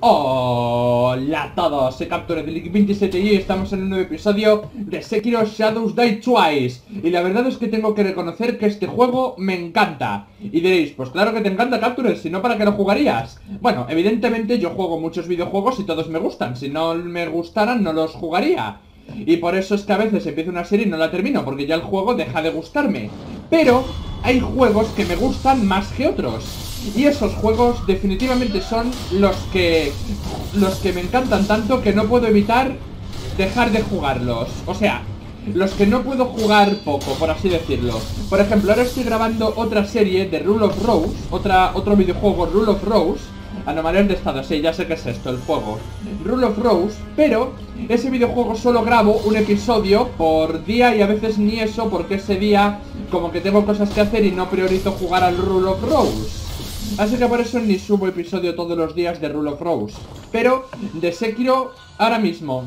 Hola a todos, soy Capture de League 27 y estamos en un nuevo episodio de Sekiro Shadows Die Twice Y la verdad es que tengo que reconocer que este juego me encanta Y diréis, pues claro que te encanta Capture, si no ¿para qué lo jugarías? Bueno, evidentemente yo juego muchos videojuegos y todos me gustan Si no me gustaran no los jugaría y por eso es que a veces empiezo una serie y no la termino, porque ya el juego deja de gustarme. Pero hay juegos que me gustan más que otros. Y esos juegos definitivamente son los que los que me encantan tanto que no puedo evitar dejar de jugarlos. O sea, los que no puedo jugar poco, por así decirlo. Por ejemplo, ahora estoy grabando otra serie de Rule of Rose, otra, otro videojuego Rule of Rose, Anomalías de estado, sí, ya sé que es esto, el juego Rule of Rose, pero ese videojuego solo grabo un episodio por día y a veces ni eso porque ese día como que tengo cosas que hacer y no priorizo jugar al Rule of Rose Así que por eso ni subo episodio todos los días de Rule of Rose Pero de Sekiro ahora mismo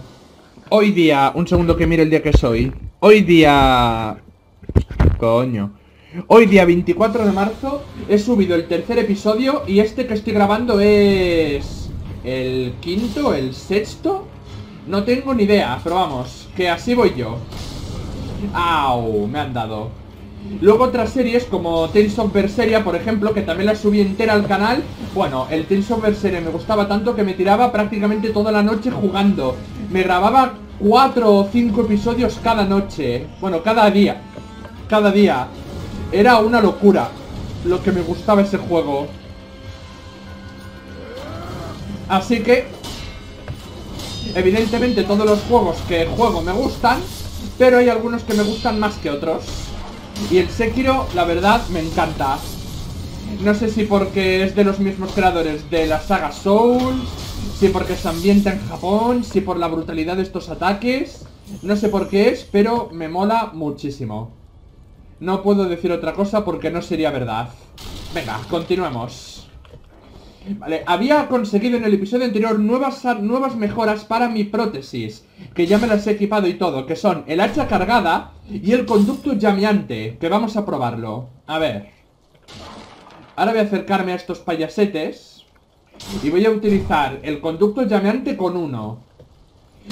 Hoy día, un segundo que mire el día que soy Hoy día... Coño Hoy día 24 de marzo he subido el tercer episodio y este que estoy grabando es... ¿El quinto? ¿El sexto? No tengo ni idea, pero vamos, que así voy yo ¡Au! Me han dado Luego otras series como Tales of Berseria, por ejemplo, que también la subí entera al canal. Bueno, el Tales of Berseria me gustaba tanto que me tiraba prácticamente toda la noche jugando. Me grababa cuatro o cinco episodios cada noche Bueno, cada día Cada día. Era una locura Lo que me gustaba ese juego. Así que Evidentemente todos los juegos que juego me gustan Pero hay algunos que me gustan más que otros y el Sekiro, la verdad, me encanta. No sé si porque es de los mismos creadores de la saga Souls, si porque se ambienta en Japón, si por la brutalidad de estos ataques. No sé por qué es, pero me mola muchísimo. No puedo decir otra cosa porque no sería verdad. Venga, continuemos. Vale, había conseguido en el episodio anterior nuevas, nuevas mejoras para mi prótesis Que ya me las he equipado y todo Que son el hacha cargada y el conducto llameante Que vamos a probarlo A ver Ahora voy a acercarme a estos payasetes Y voy a utilizar el conducto llameante con uno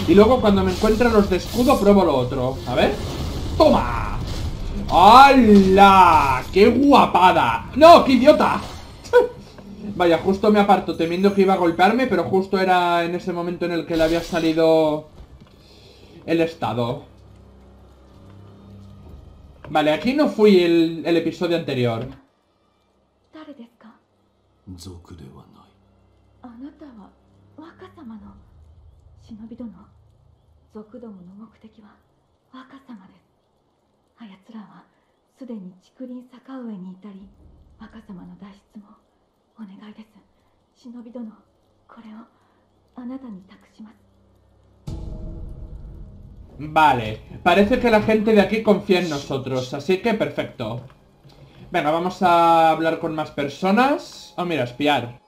Y luego cuando me encuentre los de escudo pruebo lo otro A ver ¡Toma! ¡Hala! ¡Qué guapada! ¡No! ¡Qué idiota! Vaya, justo me aparto temiendo que iba a golpearme, pero justo era en ese momento en el que le había salido el estado. Vale, aquí no fui el, el episodio anterior. Vale, parece que la gente de aquí confía en nosotros, así que perfecto. Venga, vamos a hablar con más personas. Oh, mira, espiar.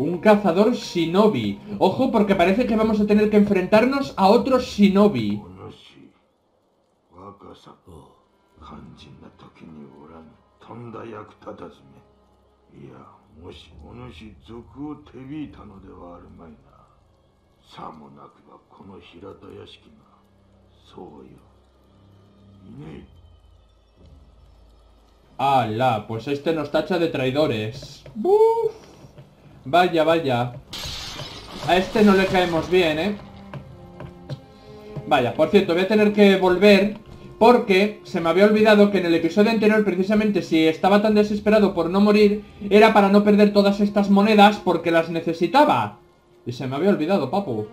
Un cazador shinobi. Ojo, porque parece que vamos a tener que enfrentarnos a otro shinobi. ¡Hala! Pues este nos tacha de traidores. ¡Buf! Vaya, vaya. A este no le caemos bien, ¿eh? Vaya, por cierto, voy a tener que volver porque se me había olvidado que en el episodio anterior precisamente si estaba tan desesperado por no morir era para no perder todas estas monedas porque las necesitaba. Y se me había olvidado, papu.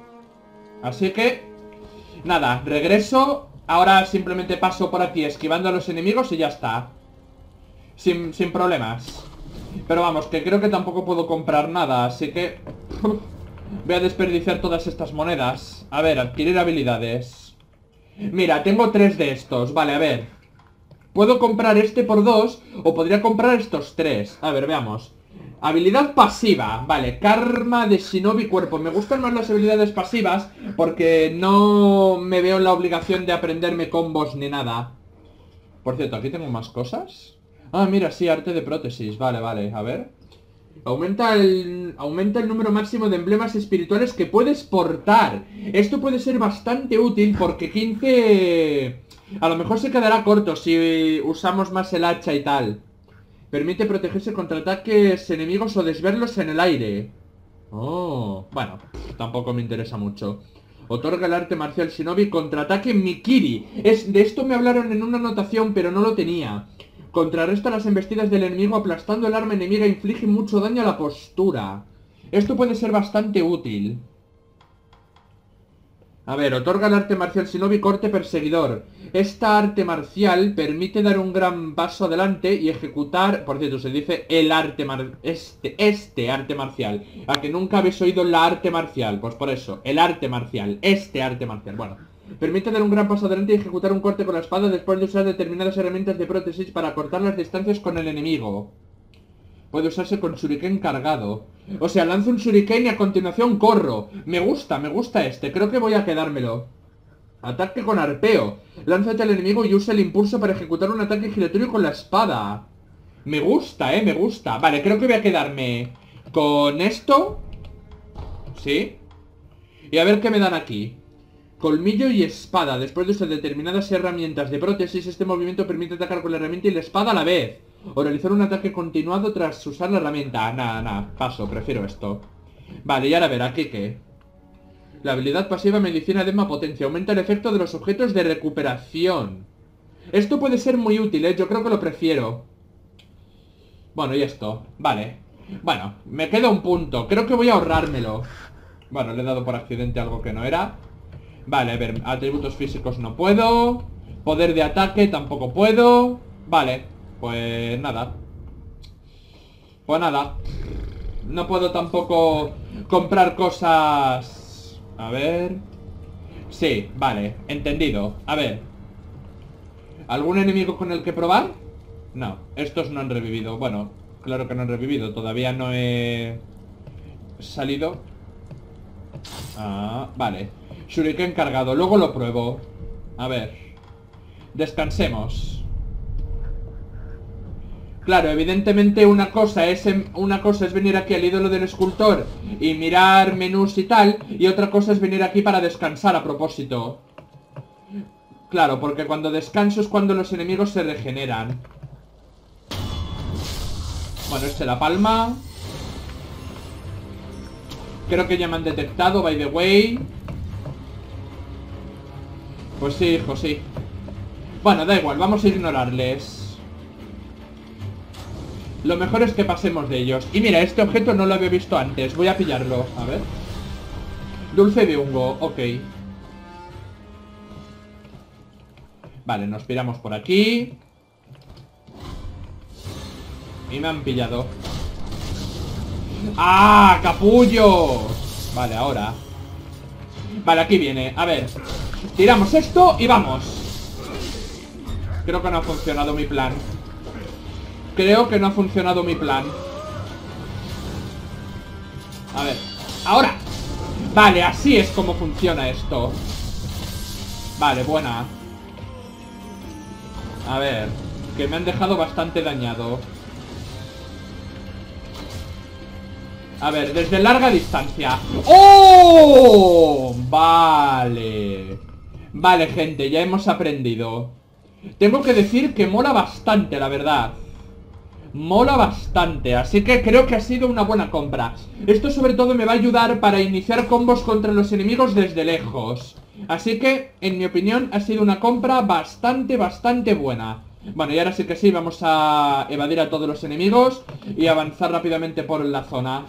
Así que, nada, regreso. Ahora simplemente paso por aquí esquivando a los enemigos y ya está. Sin, sin problemas. Pero vamos, que creo que tampoco puedo comprar nada, así que... Voy a desperdiciar todas estas monedas. A ver, adquirir habilidades. Mira, tengo tres de estos. Vale, a ver. Puedo comprar este por dos o podría comprar estos tres. A ver, veamos. Habilidad pasiva, vale, karma de shinobi cuerpo Me gustan más las habilidades pasivas Porque no me veo en la obligación de aprenderme combos ni nada Por cierto, aquí tengo más cosas Ah, mira, sí, arte de prótesis, vale, vale, a ver Aumenta el, aumenta el número máximo de emblemas espirituales que puedes portar Esto puede ser bastante útil porque 15... A lo mejor se quedará corto si usamos más el hacha y tal Permite protegerse contra ataques enemigos o desverlos en el aire. Oh, bueno, tampoco me interesa mucho. Otorga el arte marcial Shinobi contraataque Mikiri. Es, de esto me hablaron en una anotación, pero no lo tenía. Contrarresta las embestidas del enemigo aplastando el arma enemiga e inflige mucho daño a la postura. Esto puede ser bastante útil. A ver, otorga el arte marcial Shinobi corte perseguidor. Esta arte marcial permite dar un gran paso adelante y ejecutar... Por cierto, se dice el arte mar... Este, este arte marcial. A que nunca habéis oído la arte marcial. Pues por eso, el arte marcial. Este arte marcial. Bueno. Permite dar un gran paso adelante y ejecutar un corte con la espada después de usar determinadas herramientas de prótesis para cortar las distancias con el enemigo. Puede usarse con shuriken cargado. O sea, lanzo un shuriken y a continuación corro. Me gusta, me gusta este. Creo que voy a quedármelo. Ataque con arpeo. Lánzate al enemigo y usa el impulso para ejecutar un ataque giratorio con la espada. Me gusta, eh, me gusta. Vale, creo que voy a quedarme con esto. ¿Sí? Y a ver qué me dan aquí. Colmillo y espada. Después de usar determinadas herramientas de prótesis, este movimiento permite atacar con la herramienta y la espada a la vez. O realizar un ataque continuado tras usar la herramienta. Nada, nada, paso, prefiero esto. Vale, y ahora a ver, ¿aquí qué? La habilidad pasiva medicina de más potencia. Aumenta el efecto de los objetos de recuperación. Esto puede ser muy útil, ¿eh? Yo creo que lo prefiero. Bueno, y esto. Vale. Bueno, me queda un punto. Creo que voy a ahorrármelo. Bueno, le he dado por accidente algo que no era. Vale, a ver, atributos físicos no puedo. Poder de ataque tampoco puedo. Vale. Pues nada. Pues nada. No puedo tampoco comprar cosas... A ver... Sí, vale, entendido. A ver. ¿Algún enemigo con el que probar? No, estos no han revivido. Bueno, claro que no han revivido. Todavía no he... Salido. Ah, vale. Shuriken cargado. Luego lo pruebo. A ver. Descansemos. Claro, evidentemente una cosa es una cosa es venir aquí al ídolo del escultor y mirar menús y tal, y otra cosa es venir aquí para descansar a propósito. Claro, porque cuando descanso es cuando los enemigos se regeneran. Bueno, este la palma. Creo que ya me han detectado, by the way. Pues sí, hijo, sí. Bueno, da igual, vamos a ignorarles. Lo mejor es que pasemos de ellos. Y mira, este objeto no lo había visto antes. Voy a pillarlo. A ver. Dulce de hongo. Ok. Vale, nos piramos por aquí. Y me han pillado. ¡Ah! ¡Capullo! Vale, ahora. Vale, aquí viene. A ver. Tiramos esto y vamos. Creo que no ha funcionado mi plan. Creo que no ha funcionado mi plan. A ver. ¡Ahora! Vale, así es como funciona esto. Vale, buena. A ver. Que me han dejado bastante dañado. A ver, desde larga distancia. ¡Oh! Vale. Vale, gente, ya hemos aprendido. Tengo que decir que mola bastante, la verdad mola bastante, así que creo que ha sido una buena compra. Esto sobre todo me va a ayudar para iniciar combos contra los enemigos desde lejos. Así que, en mi opinión, ha sido una compra bastante, bastante buena. Bueno, y ahora sí que sí, vamos a evadir a todos los enemigos y avanzar rápidamente por la zona.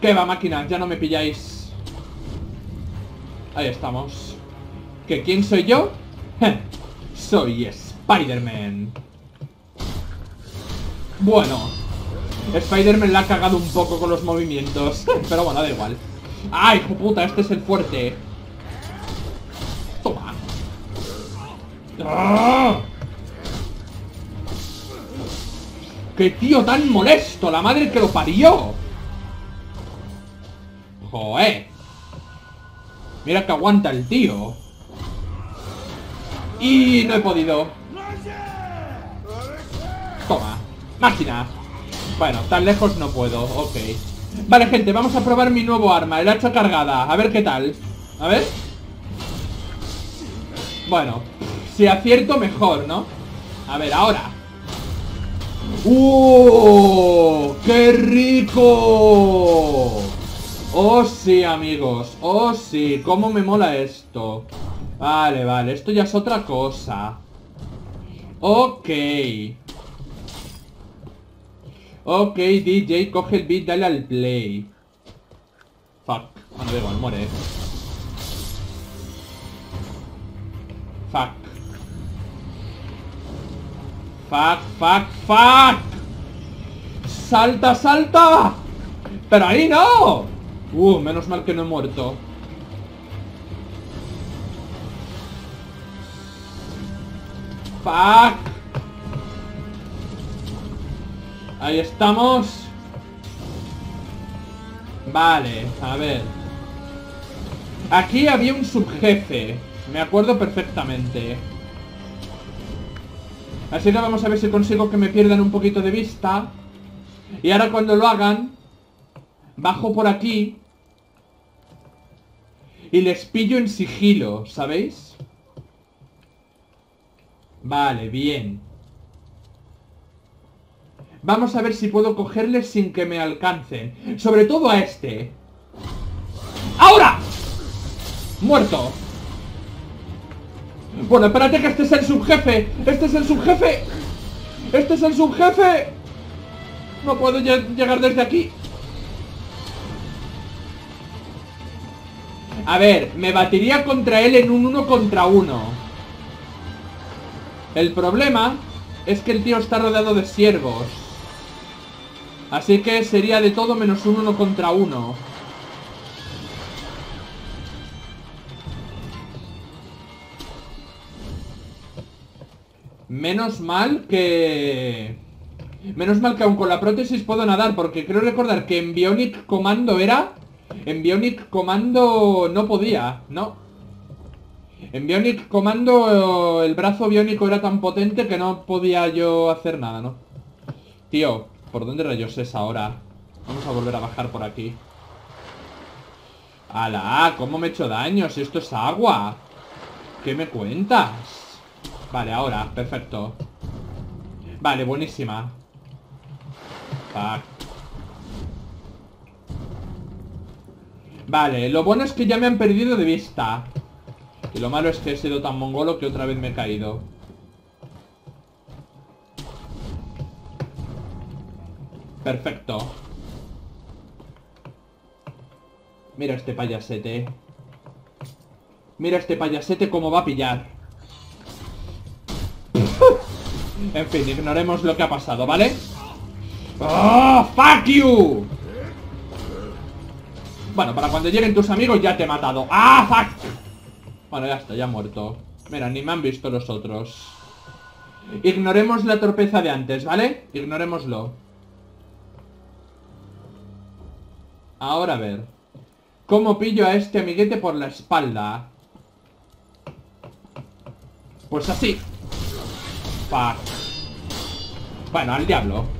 ¿Qué va, máquina? Ya no me pilláis. Ahí estamos. ¿Que quién soy yo? soy Spider-Man. Bueno Spider-Man la ha cagado un poco con los movimientos Pero bueno, da igual ¡Ay, hijo puta! Este es el fuerte Toma ¡Ah! ¡Qué tío tan molesto! ¡La madre que lo parió! ¡Joder! Mira que aguanta el tío. Y no he podido. Toma. Máquina. Bueno, tan lejos no puedo. Ok. Vale, gente, vamos a probar mi nuevo arma, el hacha cargada. A ver qué tal. A ver. Bueno, si acierto mejor, ¿no? A ver, ahora. ¡Uh! ¡Qué rico! Oh sí, amigos. Oh sí, cómo me mola esto. Vale, vale, esto ya es otra cosa. Ok. Ok, DJ, coge el beat, dale al play. Fuck. Bueno, da igual, muere. Fuck. Fuck, fuck, fuck. Salta, salta. Pero ahí no. Uh, menos mal que no he muerto. Fuck. Ahí estamos. Vale, a ver. Aquí había un subjefe. Me acuerdo perfectamente. Así que vamos a ver si consigo que me pierdan un poquito de vista. Y ahora cuando lo hagan, bajo por aquí y les pillo en sigilo, ¿sabéis? Vale, bien. Vamos a ver si puedo cogerles sin que me alcancen. Sobre todo a este. ¡Ahora! Muerto. Bueno, espérate que este es el subjefe. Este es el subjefe. Este es el subjefe. No puedo llegar desde aquí. A ver, me batiría contra él en un uno contra uno. El problema es que el tío está rodeado de siervos. Así que sería de todo menos un uno contra uno. Menos mal que... Menos mal que aún con la prótesis puedo nadar, porque creo recordar que en Bionic Commando era... En Bionic Commando no podía, ¿no? En Bionic Commando el brazo biónico era tan potente que no podía yo hacer nada, ¿no? Tío, ¿por dónde rayos es ahora? Vamos a volver a bajar por aquí. ¡Hala! ¿Cómo me he hecho daño? Si esto es agua. ¿Qué me cuentas? Vale, ahora, perfecto. Vale, buenísima. Vale, lo bueno es que ya me han perdido de vista. Y lo malo es que he sido tan mongolo que otra vez me he caído. Perfecto. Mira este payasete. Mira este payasete cómo va a pillar. en fin, ignoremos lo que ha pasado, ¿vale? ¡Oh, fuck you! Bueno, para cuando lleguen tus amigos ya te he matado. ¡Ah, fuck! Bueno, ya está, ya muerto. Mira, ni me han visto los otros. Ignoremos la torpeza de antes, ¿vale? Ignorémoslo. Ahora a ver. ¿Cómo pillo a este amiguete por la espalda? Pues así. Fuck. Bueno, al diablo.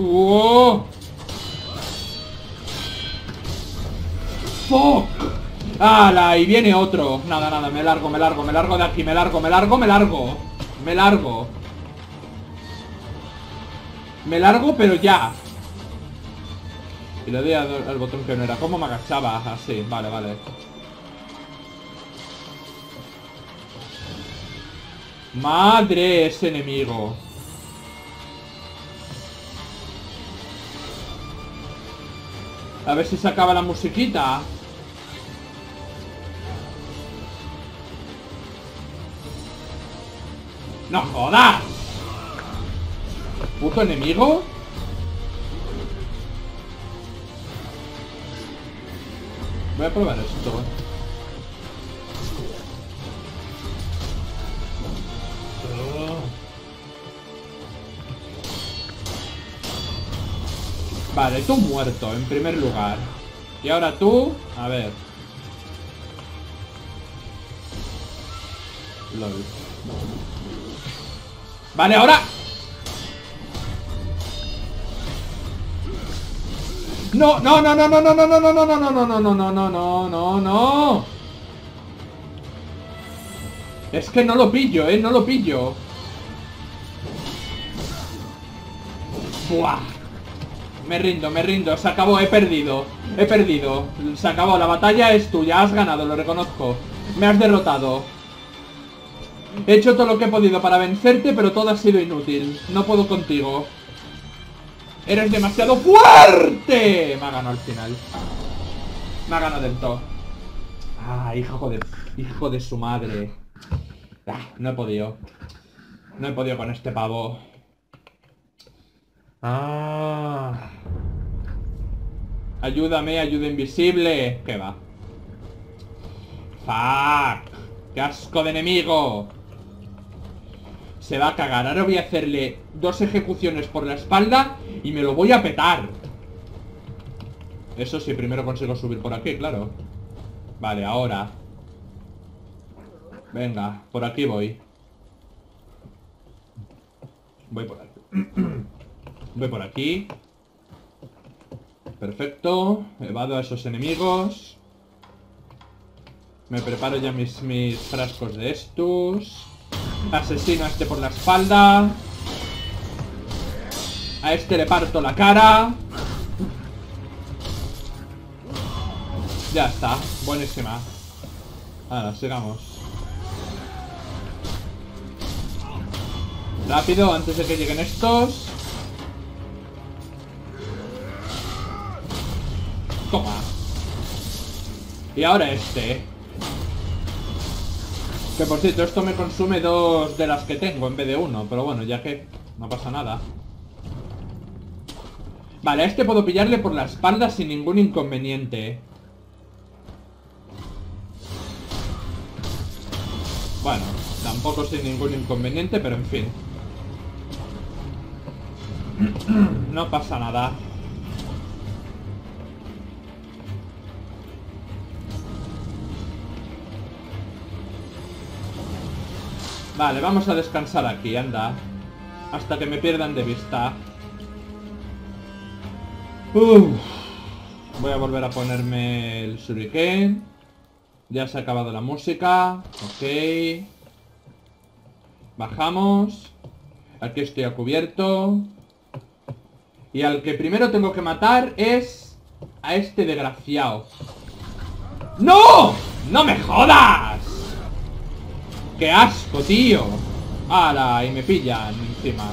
¡Oh! ¡Fuck! ¡Hala! Y viene otro. Nada, nada, me largo, me largo, me largo de aquí, me largo, me largo, me largo. Me largo. Me largo, pero ya. Y le doy al, botón que no era. ¿Cómo me agachaba? Así, vale, vale. Madre ese enemigo. A ver si se acaba la musiquita. ¡No jodas! ¿Puto enemigo? Voy a probar esto. Vale, tú muerto, en primer lugar. Y ahora tú, a ver. LOL. Vale, ahora. No, no, no, no, no, no, no, no, no, no, no, no, no, no, no, no, no, no, no. Es que no lo pillo, eh, no lo pillo. Buah. Me rindo, me rindo, se acabó, he perdido He perdido, se acabó, la batalla es tuya Has ganado, lo reconozco. Me has derrotado. He hecho todo lo que he podido para vencerte Pero todo ha sido inútil, no puedo contigo. Eres demasiado fuerte. Me ha ganado al final. Me ha ganado del todo. Ah, hijo de... Hijo de su madre. Ah, No he podido. No he podido con este pavo Ah. Ayúdame, ayuda invisible. ¿Qué va? Fuck. ¡Qué asco de enemigo! Se va a cagar. Ahora voy a hacerle dos ejecuciones por la espalda y me lo voy a petar. Eso sí, primero consigo subir por aquí, claro. Vale, ahora. Venga, por aquí voy. Voy por aquí. Voy por aquí. Perfecto. Evado a esos enemigos. Me preparo ya mis, mis frascos de estos. Asesino a este por la espalda. A este le parto la cara. Ya está. Buenísima. Ahora, sigamos. Rápido, antes de que lleguen estos. Y ahora este. Que por cierto, esto me consume dos de las que tengo en vez de uno. Pero bueno, ya que no pasa nada. Vale, a este puedo pillarle por la espalda sin ningún inconveniente. Bueno, tampoco sin ningún inconveniente, pero en fin. no pasa nada. Vale, vamos a descansar aquí, anda. Hasta que me pierdan de vista. Voy a volver a ponerme el shuriken. Ya se ha acabado la música. Ok. Bajamos. Aquí estoy a cubierto. Y al que primero tengo que matar es... A este desgraciado. ¡No! ¡No me jodas! ¡Qué asco, tío! ¡Hala! Y me pillan encima.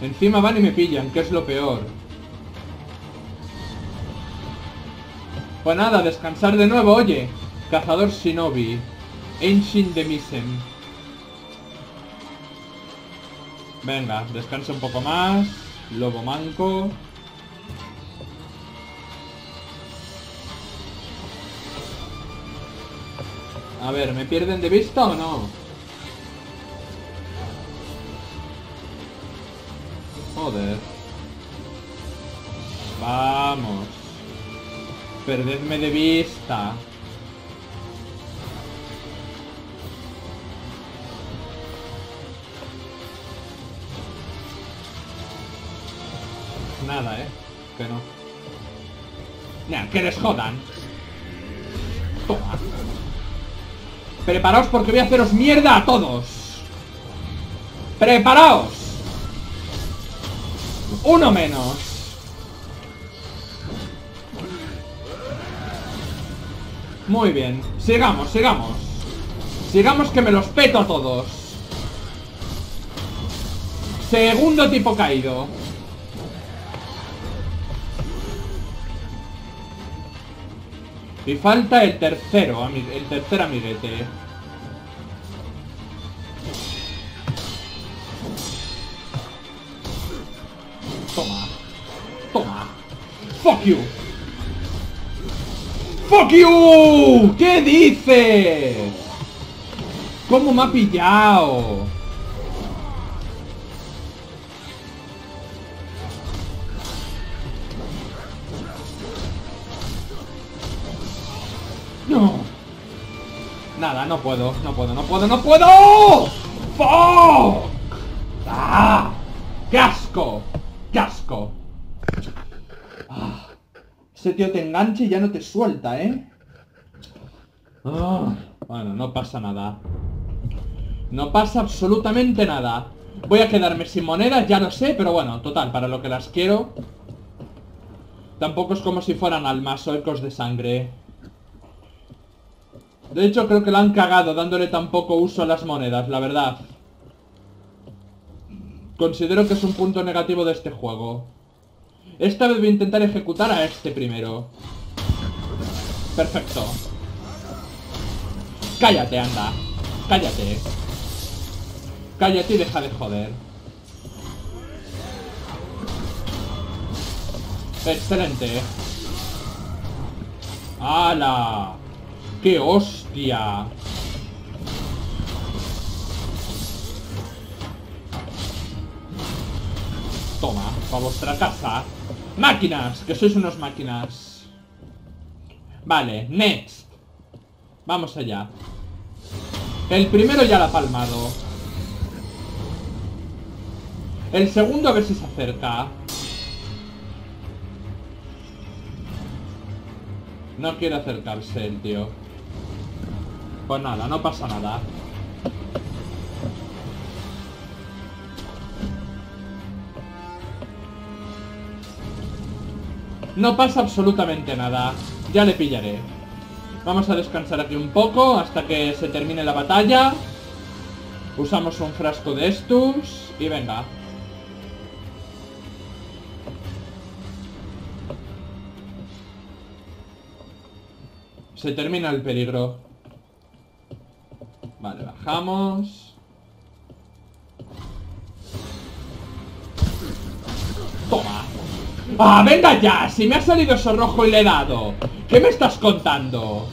Encima van y me pillan, que es lo peor. Pues nada, descansar de nuevo, oye. Cazador Shinobi. Ancient Demisen. Venga, descansa un poco más. Lobo manco. A ver, ¿me pierden de vista o no? Joder. Vamos. Perdedme de vista. Nada, ¿eh? Que no. Nah, que les jodan. Toma. Preparaos porque voy a haceros mierda a todos Preparaos Uno menos Muy bien. Sigamos, sigamos. Sigamos que me los peto a todos. Segundo tipo caído. Y falta el tercero, el tercer amiguete. Toma. Toma. Fuck you. ¡Fuck you! ¿Qué dices? ¿Cómo me ha pillado? No puedo, no puedo, no puedo, no puedo. ¡Fuck! ¡Ah! ¡Qué asco! ¡Qué asco! Ah. Ese tío te engancha y ya no te suelta, ¿eh? Ah, bueno, no pasa nada. No pasa absolutamente nada. Voy a quedarme sin monedas, ya lo sé, pero bueno, total, para lo que las quiero. Tampoco es como si fueran almas o ecos de sangre. De hecho, creo que lo han cagado dándole tan poco uso a las monedas, la verdad. Considero que es un punto negativo de este juego. Esta vez voy a intentar ejecutar a este primero. Perfecto. Cállate, anda. Cállate. Cállate y deja de joder. Excelente. ¡Hala! ¡Qué hostia! Toma, para vuestra casa. Máquinas, que sois unos máquinas. Vale, next. Vamos allá. El primero ya la ha palmado. El segundo a ver si se acerca. No quiere acercarse el tío. Pues nada, no pasa nada. No pasa absolutamente nada. Ya le pillaré. Vamos a descansar aquí un poco hasta que se termine la batalla. Usamos un frasco de estos y venga. Se termina el peligro. Vale, bajamos. Toma. ¡Ah, venga ya! Si me ha salido eso rojo y le he dado. ¿Qué me estás contando?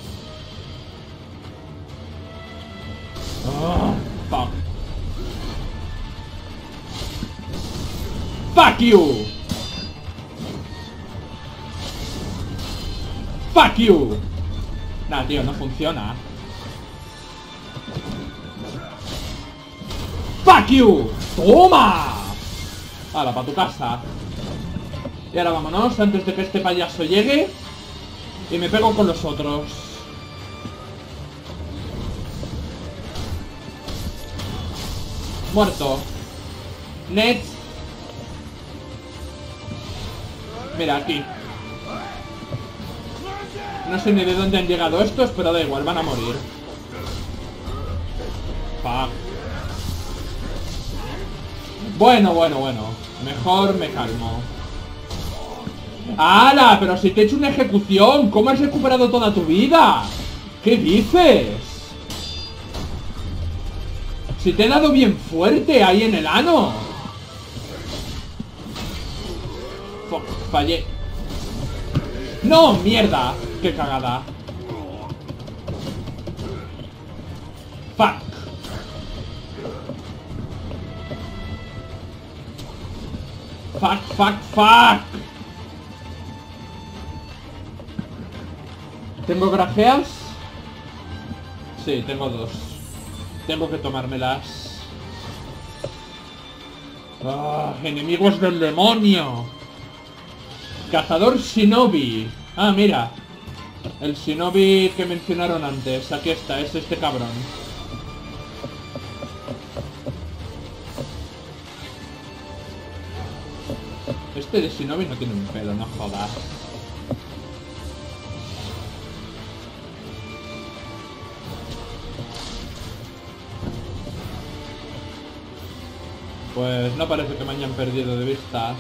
Oh, fuck. Fuck you. Fuck you. Nah, tío, no funciona. Fuck you. Toma. Hala, para tu casa. Y ahora vámonos antes de que este payaso llegue Y me pego con los otros Muerto Net Mira, aquí No sé ni de dónde han llegado estos Pero da igual, van a morir Fuck Bueno, bueno, bueno Mejor me calmo ¡Hala! Pero si te he hecho una ejecución, ¿cómo has recuperado toda tu vida? ¿Qué dices? Si te he dado bien fuerte ahí en el ano. Fallé. ¡No! ¡Mierda! ¡Qué cagada! Fuck. Fuck, fuck, fuck. ¿Tengo grajeas? Sí, tengo dos. Tengo que tomármelas. ¡Ah! ¡Enemigos del demonio! Cazador Shinobi. Ah, mira. El Shinobi que mencionaron antes. Aquí está, es este cabrón. Este de Shinobi no tiene un pelo, no jodas. Pues no parece que me hayan perdido de vista.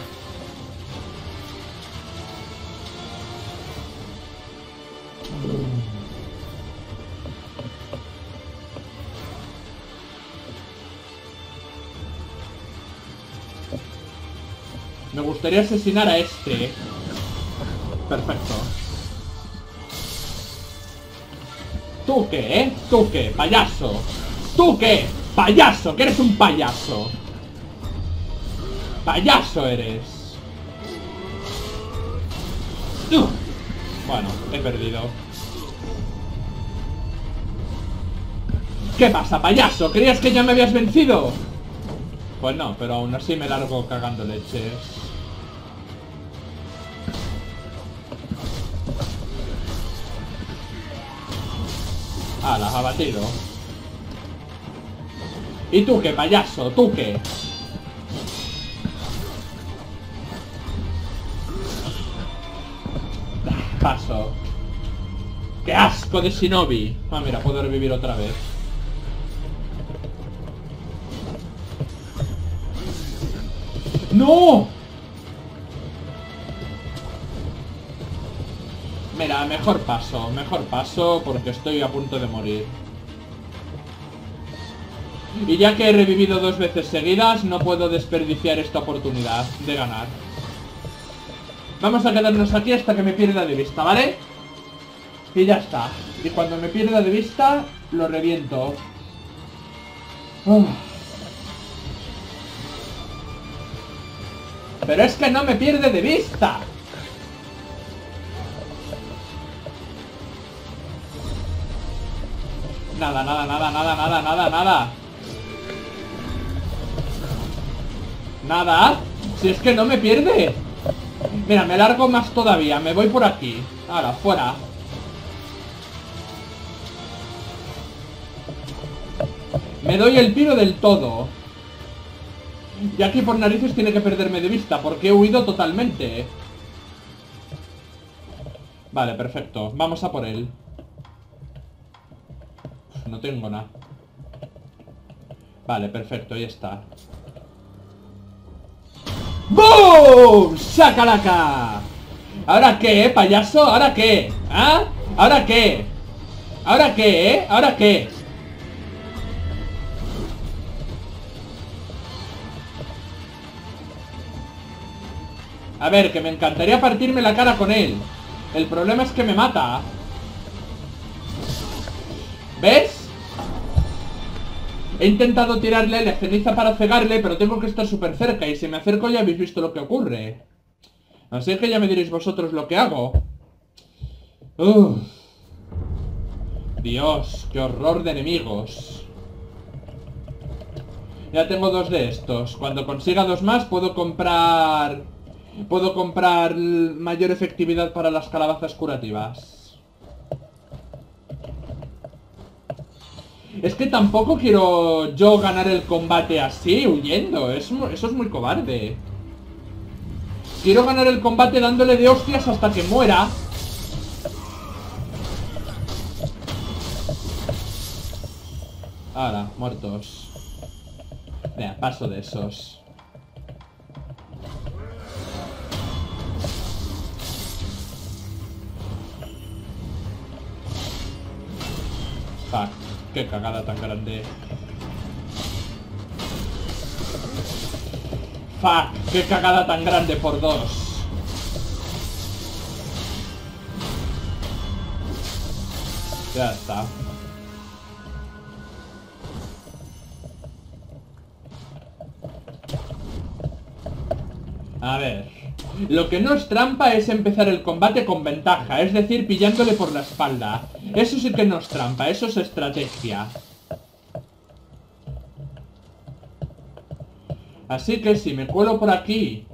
Gustaría asesinar a este. Perfecto. ¿Tú qué, eh? ¿Tú qué? Payaso. ¿Tú qué? Payaso, que eres un payaso. Payaso eres. Bueno, he perdido. ¿Qué pasa, payaso? ¿Creías que ya me habías vencido? Pues no, pero aún así me largo cagando leches. Ha abatido. ¿Y tú qué, payaso? ¿Tú qué? Paso. ¡Qué asco de Shinobi! Ah, mira, puedo revivir otra vez. ¡No! Mejor paso, mejor paso porque estoy a punto de morir. Y ya que he revivido dos veces seguidas, no puedo desperdiciar esta oportunidad de ganar. Vamos a quedarnos aquí hasta que me pierda de vista, ¿vale? Y ya está. Y cuando me pierda de vista, lo reviento. Pero es que no me pierde de vista. Nada, nada, nada, nada, nada, nada, nada. Nada. Si es que no me pierde. Mira, me largo más todavía. Me voy por aquí. Ahora, fuera. Me doy el piro del todo. Y aquí por narices tiene que perderme de vista, porque he huido totalmente. Vale, perfecto. Vamos a por él. No tengo nada. Vale, perfecto, ahí está. ¡Boom! ¡Sacalaca! ¿Ahora qué, eh, payaso? ¿Ahora qué? ¿Ah? ¿Ahora qué? ¿Ahora qué, eh? ¿Ahora qué? A ver, que me encantaría partirme la cara con él. El problema es que me mata. ¿Ves? He intentado tirarle la ceniza para cegarle, pero tengo que estar súper cerca y si me acerco ya habéis visto lo que ocurre. Así que ya me diréis vosotros lo que hago. Dios, qué horror de enemigos. Ya tengo dos de estos. Cuando consiga dos más puedo comprar... Puedo comprar mayor efectividad para las calabazas curativas. Es que tampoco quiero yo ganar el combate así, huyendo. Eso, eso es muy cobarde. Quiero ganar el combate dándole de hostias hasta que muera. Ahora, muertos. Vea, paso de esos. Fuck. Qué cagada tan grande. Fuck, qué cagada tan grande por dos. Ya está. A ver. Lo que no es trampa es empezar el combate con ventaja, es decir, pillándole por la espalda. Eso sí que no es trampa, eso es estrategia. Así que si me cuelo por aquí,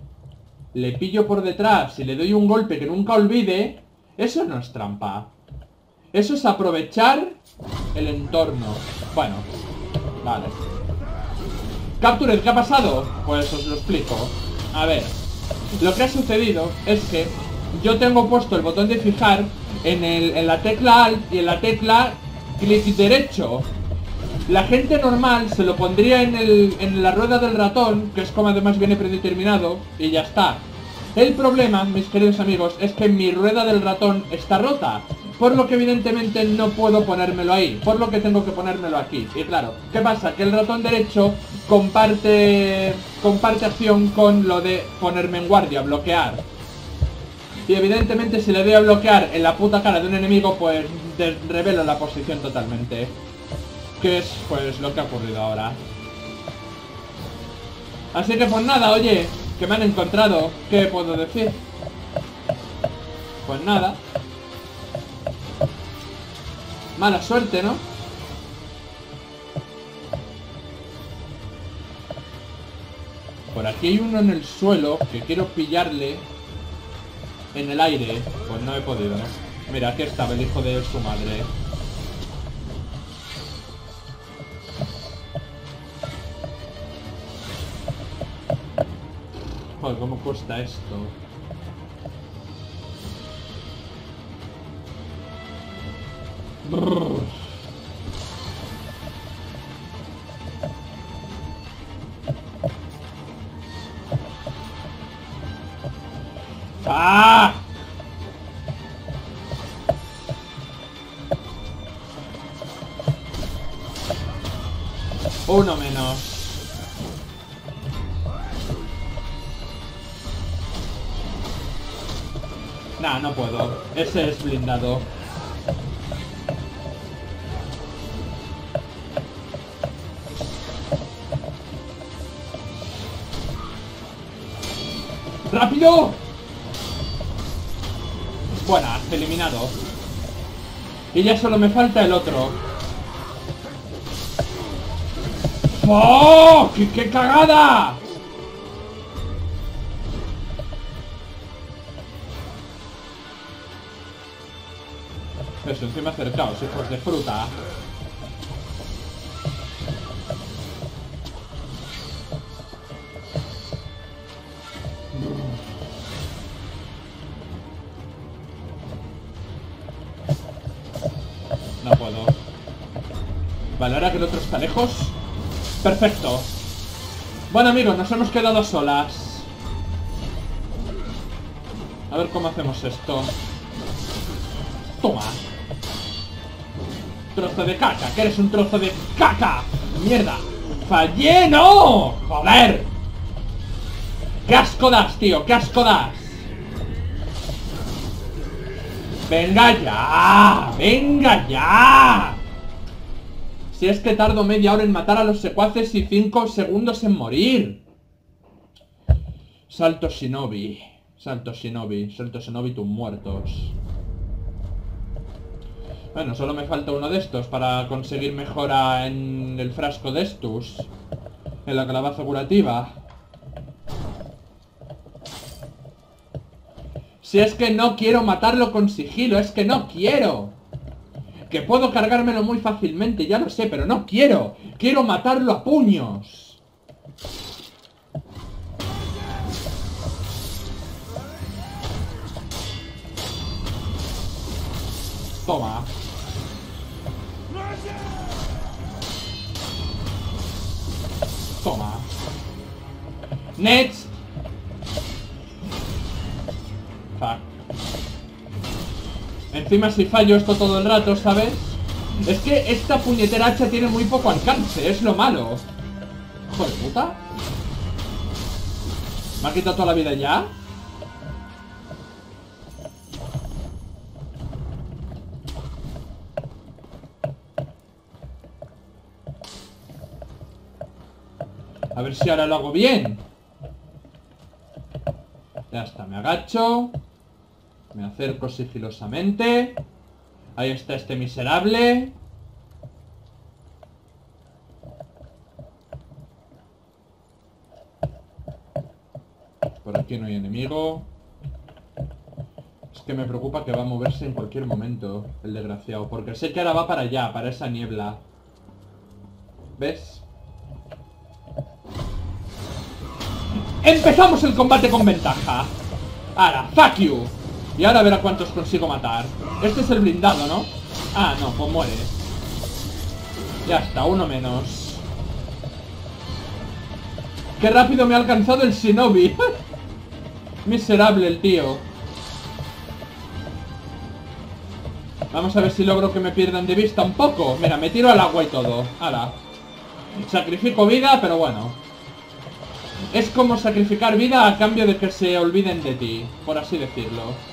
le pillo por detrás y le doy un golpe que nunca olvide, eso no es trampa. Eso es aprovechar el entorno. Bueno, vale. Capture, ¿qué ha pasado? Pues os lo explico. A ver, lo que ha sucedido es que yo tengo puesto el botón de fijar en, la tecla Alt y en la tecla clic derecho. La gente normal se lo pondría en, en la rueda del ratón, que es como además viene predeterminado, y ya está. El problema, mis queridos amigos, es que mi rueda del ratón está rota. Por lo que evidentemente no puedo ponérmelo ahí. Por lo que tengo que ponérmelo aquí. Y claro, ¿qué pasa? Que el ratón derecho comparte, comparte acción con lo de ponerme en guardia, bloquear. Y evidentemente si le doy a bloquear en la puta cara de un enemigo, pues revelo la posición totalmente. Que es pues lo que ha ocurrido ahora. Así que pues nada, oye, que me han encontrado. ¿Qué puedo decir? Pues nada. Mala suerte, ¿no? Por aquí hay uno en el suelo que quiero pillarle en el aire. Pues no he podido. Mira, aquí estaba el hijo de su madre. Joder, ¿cómo cuesta esto? ¡Ah! Uno menos. Nah, no puedo. Ese es blindado. ¡Rápido! Buena, eliminado. Y ya solo me falta el otro. ¡Oh! ¡Qué, qué cagada! Eso, encima acercaos, hijos de fruta. Vale, ahora que el otro está lejos. Perfecto. Bueno amigos, nos hemos quedado solas. A ver cómo hacemos esto. Toma. Trozo de caca, que eres un trozo de caca. Mierda. Fallé, no. Joder. Qué asco das, tío. Qué asco das. ¡Venga ya! ¡Venga ya! Si es que tardo media hora en matar a los secuaces y cinco segundos en morir. Salto Shinobi. Salto Shinobi. Salto Shinobi, tus muertos. Bueno, solo me falta uno de estos para conseguir mejora en el frasco de estos. En la calabaza curativa. Si es que no quiero matarlo con sigilo, es que no quiero. Que puedo cargármelo muy fácilmente, ya lo sé, pero no quiero. Quiero matarlo a puños. Toma. Toma. Next. Encima si fallo esto todo el rato, ¿sabes? Es que esta puñetera hacha tiene muy poco alcance, es lo malo. Hijo de puta. ¿Me ha quitado toda la vida ya? A ver si ahora lo hago bien. Ya está, me agacho. Me acerco sigilosamente. Ahí está este miserable. Por aquí no hay enemigo. Es que me preocupa que va a moverse en cualquier momento, el desgraciado. Porque sé que ahora va para allá, para esa niebla. ¿Ves? ¡Empezamos el combate con ventaja! ¡Ahora! ¡Fuck you! Y ahora verá cuántos consigo matar. Este es el blindado, ¿no? Ah, no, pues muere. Ya está, uno menos. Qué rápido me ha alcanzado el Shinobi. Miserable el tío. Vamos a ver si logro que me pierdan de vista un poco. Mira, me tiro al agua y todo. Hala. Sacrifico vida, pero bueno. Es como sacrificar vida a cambio de que se olviden de ti, por así decirlo.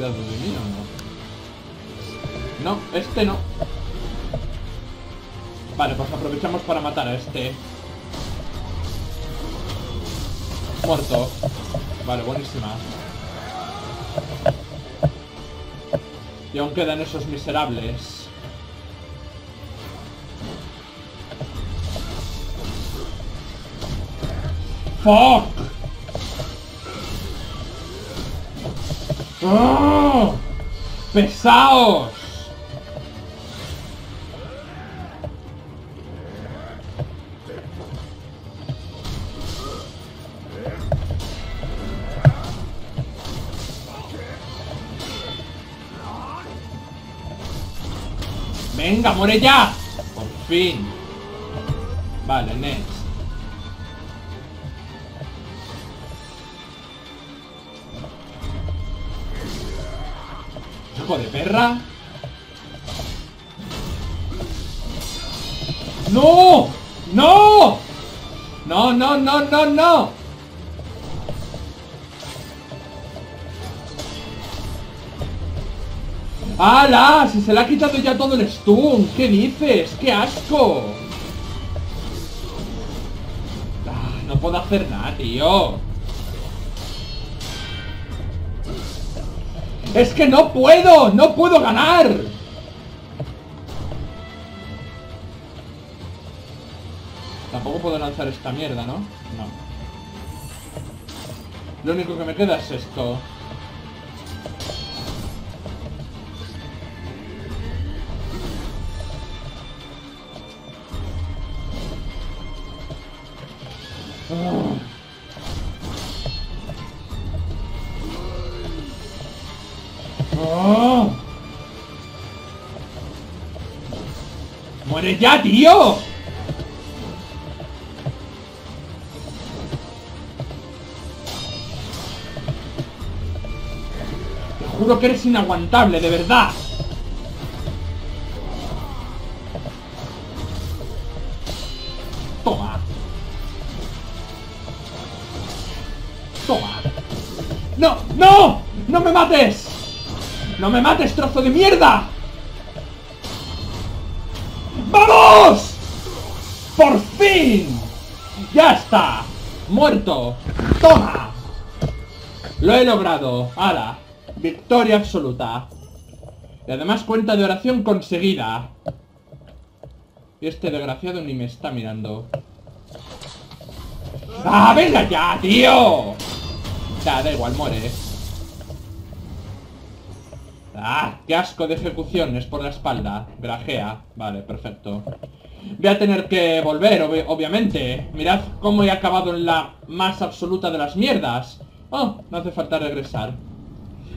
De mí o no. No, este no. Vale, pues aprovechamos para matar a este. Muerto. Vale, buenísima. Y aún quedan esos miserables. ¡Fuck! ¡Oh! ¡Pesaos! ¡Venga, muere ya! Por fin. Vale, next. ¡Hijo de perra! ¡No! ¡No! ¡No, no, no, no, no! Se le ha quitado ya todo el stun. ¿Qué dices? ¡Qué asco! Ah, no puedo hacer nada, tío. ¡Es que no puedo! ¡No puedo ganar! Tampoco puedo lanzar esta mierda, ¿no? No. Lo único que me queda es esto. ¡Muere ya, tío! Te juro que eres inaguantable, de verdad. ¡No me mates, trozo de mierda! ¡Vamos! ¡Por fin! ¡Ya está! ¡Muerto! ¡Toma! Lo he logrado. Ahora, victoria absoluta. Y además cuenta de oración conseguida. Y este desgraciado ni me está mirando. ¡Ah, venga ya, tío! Ya, da igual, muere. ¡Ah! ¡Qué asco de ejecuciones por la espalda! Grajea. Vale, perfecto. Voy a tener que volver, obviamente. Mirad cómo he acabado en la más absoluta de las mierdas. Oh, no hace falta regresar.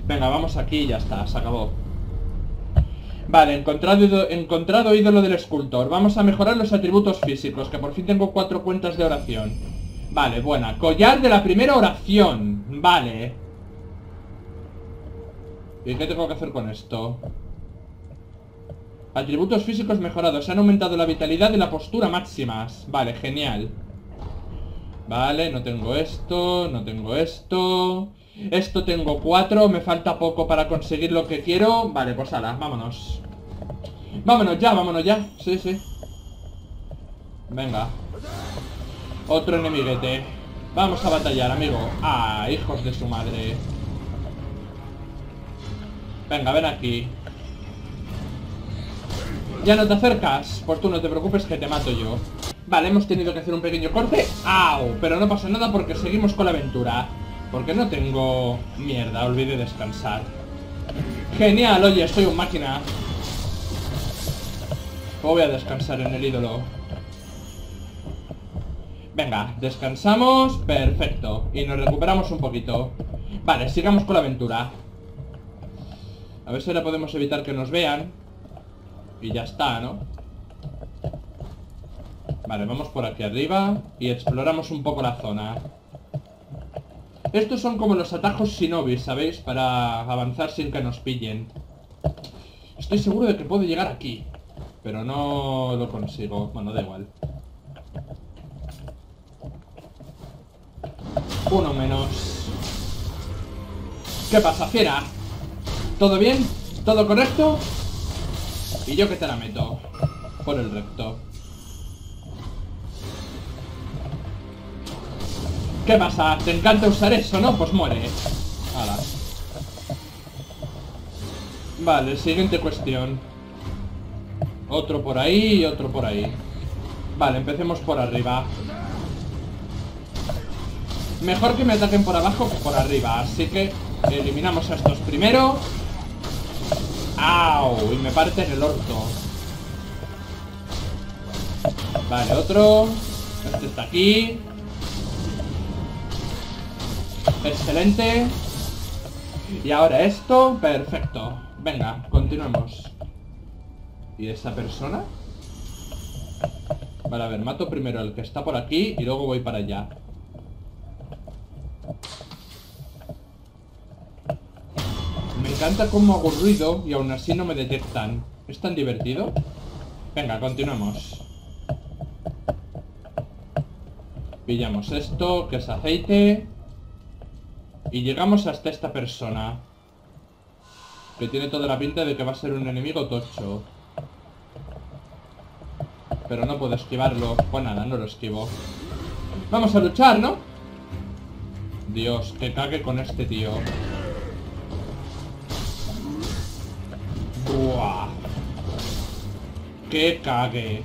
Venga, vamos aquí y ya está, se acabó. Vale, encontrado, encontrado ídolo del escultor. Vamos a mejorar los atributos físicos, que por fin tengo cuatro cuentas de oración. Vale, buena. Collar de la primera oración. Vale. ¿Y qué tengo que hacer con esto? Atributos físicos mejorados. Se han aumentado la vitalidad y la postura máximas. Vale, genial. Vale, no tengo esto, no tengo esto. Esto tengo cuatro, me falta poco para conseguir lo que quiero. Vale, pues ala, vámonos. Vámonos ya, vámonos ya. Sí, sí. Venga. Otro enemiguete. Vamos a batallar, amigo. Ah, hijos de su madre. Venga, ven aquí. Ya no te acercas. Pues tú no te preocupes que te mato yo. Vale, hemos tenido que hacer un pequeño corte. ¡Au! Pero no pasa nada porque seguimos con la aventura. Porque no tengo... Mierda, olvidé descansar. Genial, oye, soy un máquina. Voy a descansar en el ídolo. Venga, descansamos, perfecto Y nos recuperamos un poquito Vale, sigamos con la aventura A ver si ahora podemos evitar que nos vean Y ya está, ¿no? Vale, vamos por aquí arriba Y exploramos un poco la zona Estos son como los atajos shinobi, ¿sabéis? Para avanzar sin que nos pillen Estoy seguro de que puedo llegar aquí Pero no lo consigo Bueno, da igual Uno menos ¿Qué pasa, fiera? ¿Todo bien? ¿Todo correcto? Y yo que te la meto Por el recto ¿Qué pasa? ¿Te encanta usar eso, no? Pues muere. Vale, siguiente cuestión Otro por ahí y otro por ahí Vale, empecemos por arriba Mejor que me ataquen por abajo que por arriba Así que eliminamos a estos primero ¡Au! Y me parte en el orto. Vale, otro. Este está aquí. Excelente. Y ahora esto, perfecto. Venga, continuemos. ¿Y esa persona? Vale, a ver, mato primero al que está por aquí Y luego voy para allá Me encanta cómo hago ruido Y aún así no me detectan ¿Es tan divertido? Venga, continuemos Pillamos esto, que es aceite y llegamos hasta esta persona. Que tiene toda la pinta de que va a ser un enemigo tocho. Pero no puedo esquivarlo. Pues nada, no lo esquivo. Vamos a luchar, ¿no? Dios, que cague con este tío. Buah. Que cague.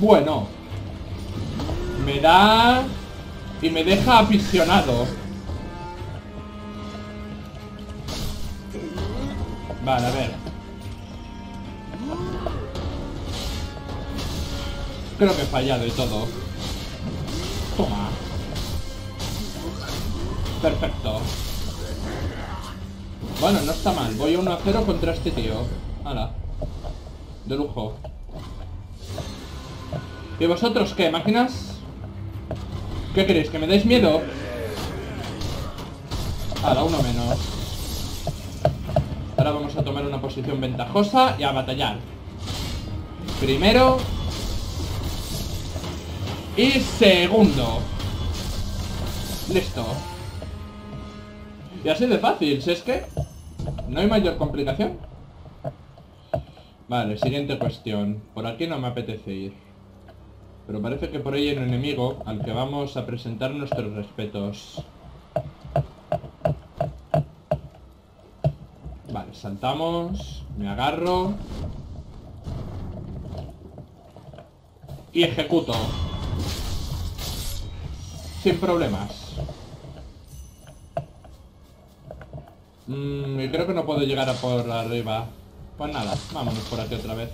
Bueno. Me da... Y me deja aficionado Vale, a ver Creo que he fallado y todo Toma Perfecto Bueno, no está mal Voy 1 a 0 contra este tío Hala De lujo ¿Y vosotros qué, máquinas? ¿Qué queréis? ¿Que me dais miedo? Ahora, uno menos. Ahora vamos a tomar una posición ventajosa y a batallar. Primero. Y segundo. Listo. Y así de fácil, si es que... No hay mayor complicación. Vale, siguiente cuestión. Por aquí no me apetece ir. Pero parece que por ahí hay un enemigo al que vamos a presentar nuestros respetos. Vale, saltamos, me agarro. Y ejecuto. Sin problemas. Mmm, creo que no puedo llegar a por arriba. Pues nada, vámonos por aquí otra vez.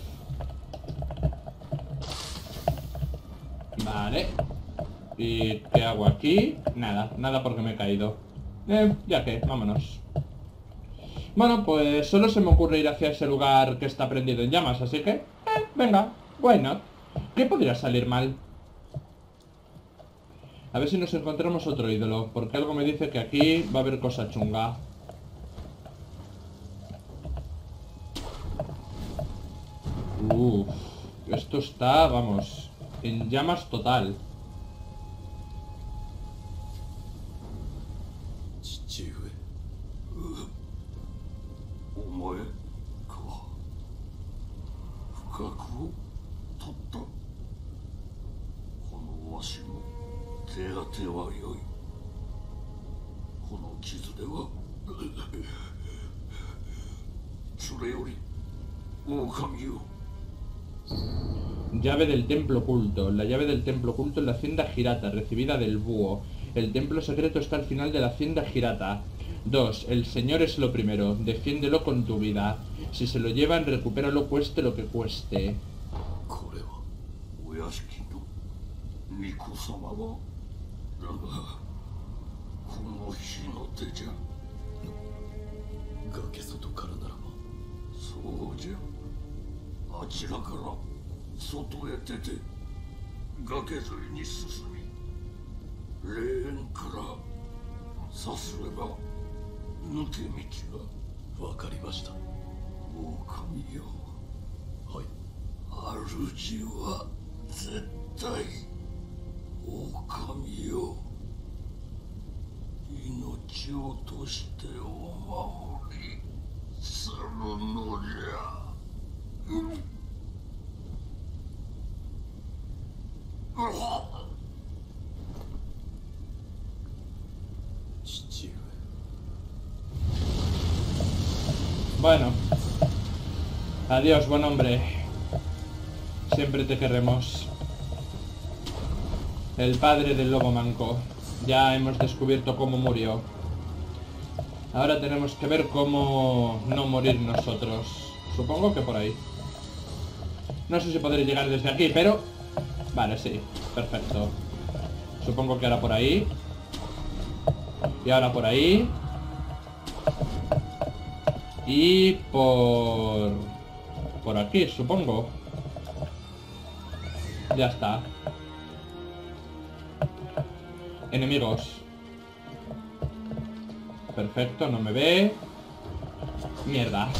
Vale. ¿Y qué hago aquí? Nada, nada porque me he caído. Eh, ya que, vámonos. Bueno, pues solo se me ocurre ir hacia ese lugar que está prendido en llamas, así que... Eh, venga, why not? ¿Qué podría salir mal? A ver si nos encontramos otro ídolo, porque algo me dice que aquí va a haber cosa chunga. Uff, esto está, vamos, en llamas total. Llave del templo oculto. La llave del templo oculto en la hacienda Girata, recibida del búho. El templo secreto está al final de la hacienda Girata. 2. El Señor es lo primero. Defiéndelo con tu vida. Si se lo llevan, recupéralo cueste lo que cueste. あちらから外へ出て崖沿いに進み霊園からさすれば抜け道わかりました狼よはい主は絶対狼よ命をとしてお守りするのじゃ、Bueno. Adiós, buen hombre. Siempre te querremos. El padre del lobo manco. Ya hemos descubierto cómo murió. Ahora tenemos que ver cómo no morir nosotros. Supongo que por ahí. No sé si podré llegar desde aquí, pero... Vale, sí. Perfecto. Supongo que ahora por ahí. Y ahora por ahí. Y por... Por aquí, supongo. Ya está. Enemigos. Perfecto, no me ve. Mierda.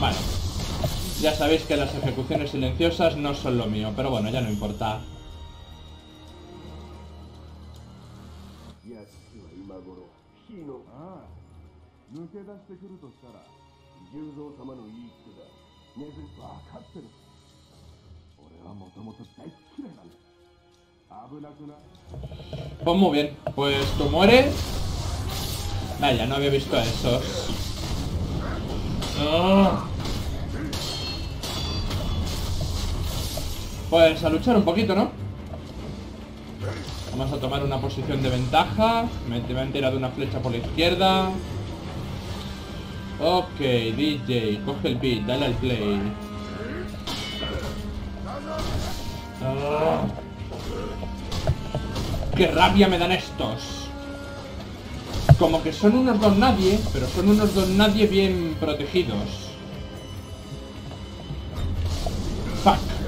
Vale. Ya sabéis que las ejecuciones silenciosas no son lo mío, pero bueno, ya no importa. Pues muy bien, pues tú mueres. Vaya, no había visto eso. ¡Oh! Ah. Pues a luchar un poquito, ¿no? Vamos a tomar una posición de ventaja. Me te han tirado una flecha por la izquierda. Ok, DJ, coge el beat, dale al play. Ah. ¡Qué rabia me dan estos! Como que son unos don nadie, pero son unos don nadie bien protegidos.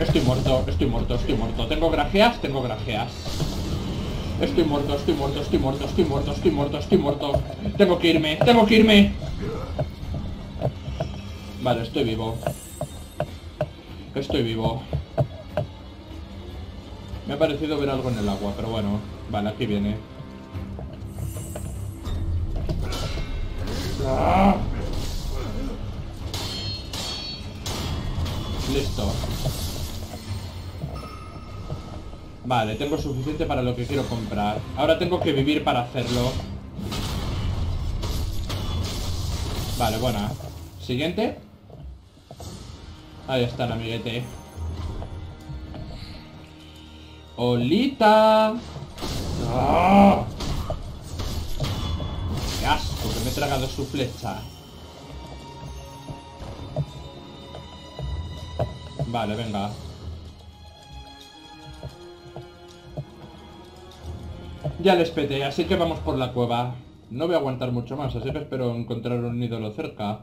Estoy muerto, estoy muerto, estoy muerto. ¿Tengo grajeas? Tengo grajeas. Estoy muerto, estoy muerto, estoy muerto, estoy muerto, estoy muerto, estoy muerto. Tengo que irme, tengo que irme. Vale, estoy vivo. Estoy vivo. Me ha parecido ver algo en el agua, pero bueno. Vale, aquí viene. Listo. Vale, tengo suficiente para lo que quiero comprar. Ahora tengo que vivir para hacerlo. Vale, buena. Siguiente. Ahí está el amiguete. ¡Olita! ¡Ah! ¡Qué asco! Que me he tragado su flecha. Vale, venga. Ya les peté, así que vamos por la cueva. No voy a aguantar mucho más, así que espero encontrar un ídolo cerca.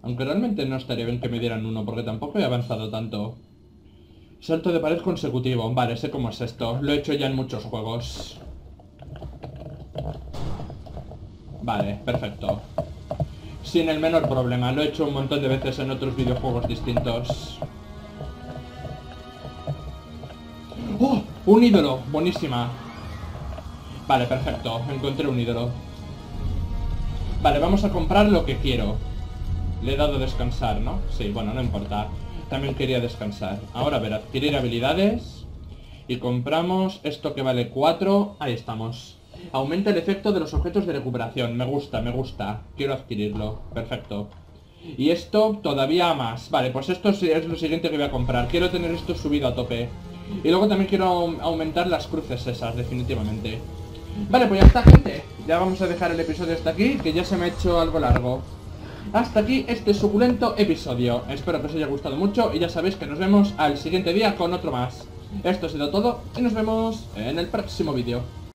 Aunque realmente no estaría bien que me dieran uno, porque tampoco he avanzado tanto. Salto de pared consecutivo. Vale, sé cómo es esto. Lo he hecho ya en muchos juegos. Vale, perfecto. Sin el menor problema. Lo he hecho un montón de veces en otros videojuegos distintos. ¡Oh! Un ídolo. Buenísima. Vale, perfecto. Encontré un ídolo. Vale, vamos a comprar lo que quiero. Le he dado descansar, ¿no? Sí, bueno, no importa. También quería descansar. Ahora, a ver, adquirir habilidades. Y compramos esto que vale 4. Ahí estamos. Aumenta el efecto de los objetos de recuperación. Me gusta, me gusta. Quiero adquirirlo. Perfecto. Y esto todavía más. Vale, pues esto es lo siguiente que voy a comprar. Quiero tener esto subido a tope. Y luego también quiero aumentar las cruces esas, definitivamente. Vale, pues ya está, gente. Ya vamos a dejar el episodio hasta aquí, que ya se me ha hecho algo largo. Hasta aquí este suculento episodio. Espero que os haya gustado mucho y ya sabéis que nos vemos al siguiente día con otro más. Esto ha sido todo y nos vemos en el próximo vídeo.